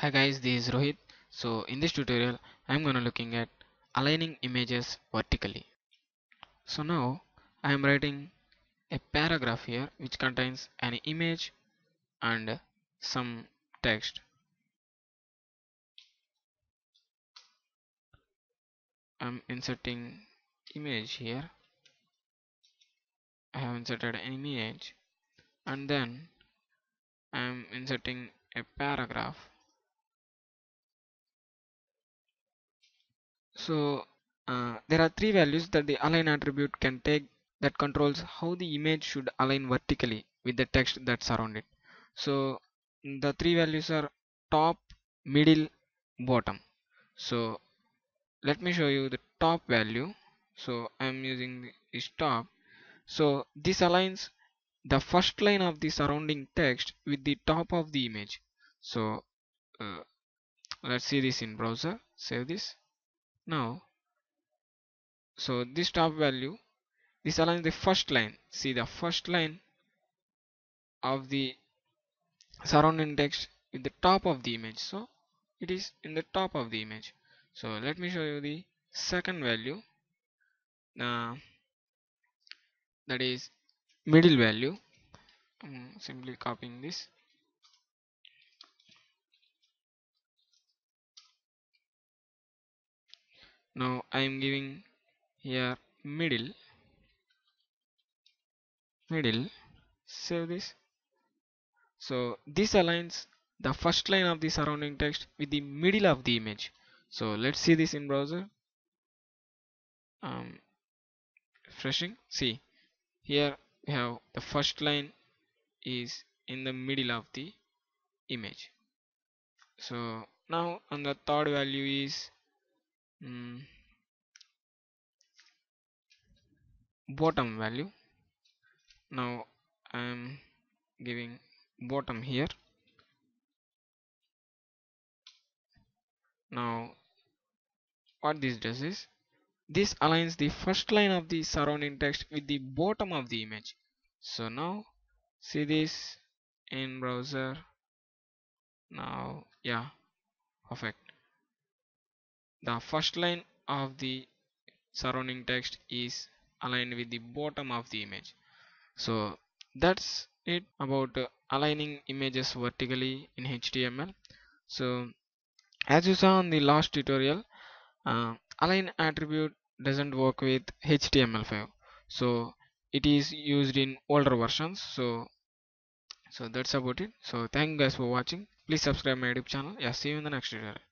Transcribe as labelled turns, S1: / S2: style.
S1: Hi guys, this is Rohit. So in this tutorial, I'm gonna looking at aligning images vertically. So now I am writing a paragraph here which contains an image and some text. I'm inserting image here. I have inserted an image and then I'm inserting a paragraph. So uh, there are three values that the align attribute can take that controls how the image should align vertically with the text that surround it. So the three values are top, middle, bottom. So let me show you the top value. So I'm using this top. So this aligns the first line of the surrounding text with the top of the image. So uh, let's see this in browser. Save this. Now so this top value this aligns the first line. See the first line of the surrounding text with the top of the image. So it is in the top of the image. So let me show you the second value. Uh, that is middle value. I'm simply copying this now I am giving here middle. Middle. Save this. So this aligns the first line of the surrounding text with the middle of the image. So let's see this in browser. Um, refreshing. See here we have the first line is in the middle of the image. So now on the third value is um, bottom value. Now I am giving bottom here. Now what this does is this aligns the first line of the surrounding text with the bottom of the image. So now see this in browser? Now yeah perfect the first line of the surrounding text is aligned with the bottom of the image. So that's it about uh, aligning images vertically in HTML so as you saw in the last tutorial uh, align attribute doesn't work with HTML5 so it is used in older versions. So so that's about it. So thank you guys for watching. Please subscribe my youtube channel. Yeah see you in the next tutorial